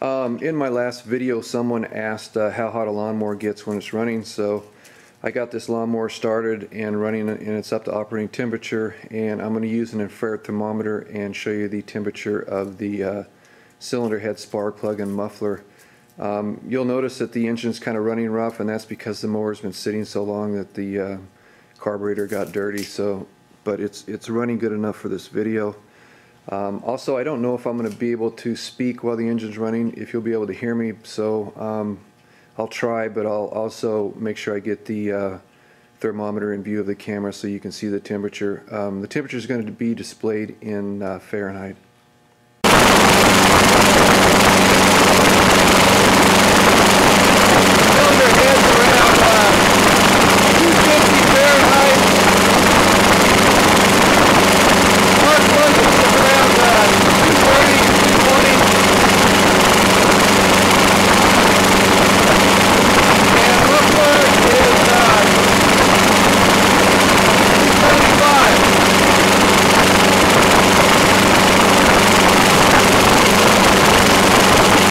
Um, in my last video, someone asked uh, how hot a lawnmower gets when it's running, so I got this lawnmower started and running and it's up to operating temperature and I'm going to use an infrared thermometer and show you the temperature of the uh, cylinder head spark plug and muffler. Um, you'll notice that the engine's kind of running rough and that's because the mower's been sitting so long that the uh, carburetor got dirty so but it's it's running good enough for this video. Um, also, I don't know if I'm going to be able to speak while the engine's running, if you'll be able to hear me, so um, I'll try, but I'll also make sure I get the uh, thermometer in view of the camera so you can see the temperature. Um, the temperature is going to be displayed in uh, Fahrenheit.